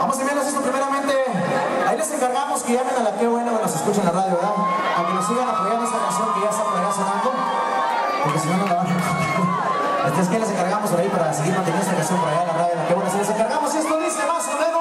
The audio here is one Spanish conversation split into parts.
Vamos a enviarles esto primeramente. Ahí les encargamos que llamen a la que bueno que nos escuchen en la radio, ¿verdad? A que nos sigan apoyando esta canción que ya está por allá sonando. Porque si no, no la van a Este es que les encargamos por ahí para seguir manteniendo esta canción por allá en la radio. La que bueno, si les encargamos, esto dice más o menos.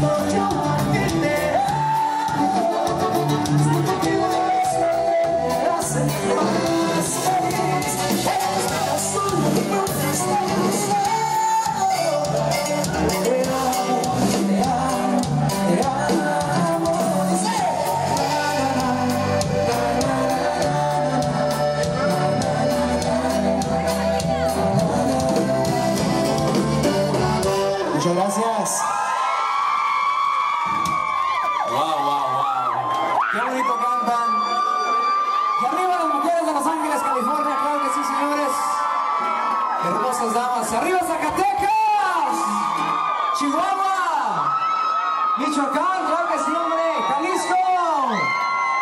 Mojo. Hermosas damas. Arriba Zacatecas. Chihuahua. Michoacán, claro que sí, hombre. Jalisco.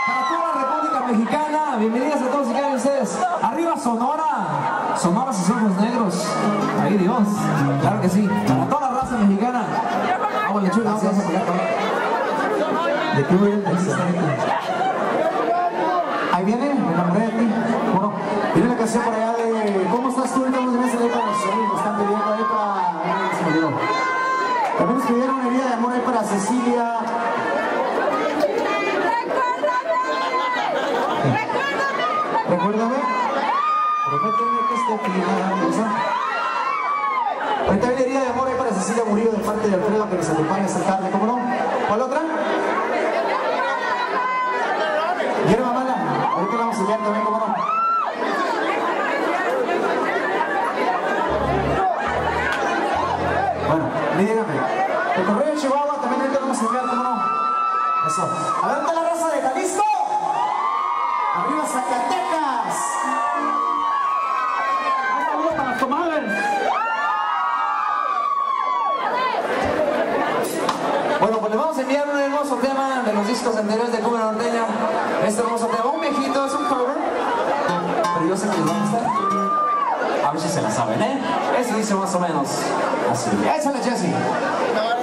Para toda la República Mexicana. Bienvenidas a todos y cada ustedes. Arriba Sonora. Sonora sus ojos negros. Ahí Dios. Claro que sí. Para toda la raza mexicana. Vamos, lechuga, vamos a. ¿De decir? Ahí viene, me enamoré de ti. Bueno, viene la canción por allá de ¿Cómo estás tú? Ahorita vamos a tener ahí para los amigos, nos están pidiendo ahí para. Ay, se me olvidó. También nos pidieron herida de amor ahí para Cecilia. Recuérdame. Prométeme que este final. herida de amor ahí para Cecilia Murillo de parte de Alfredo que nos acompaña esta tarde, ¿cómo no? ¿Cuál otra? Hierba mala. Ahorita la vamos a enviar también, ¿cómo no? Bueno, dígame. El correo de Chihuahua también ahorita lo vamos a enviar, ¿cómo no? Eso. A ver, ¿dónde está la raza de Jalisco? Arriba Zacatecas. Discos anteriores de Cuba Norteña. Este hermoso tema, un viejito, es un cover. yo sé que les va a gustar. A ver si se la saben, ¿eh? Eso dice más o menos así. Échale, Jesse.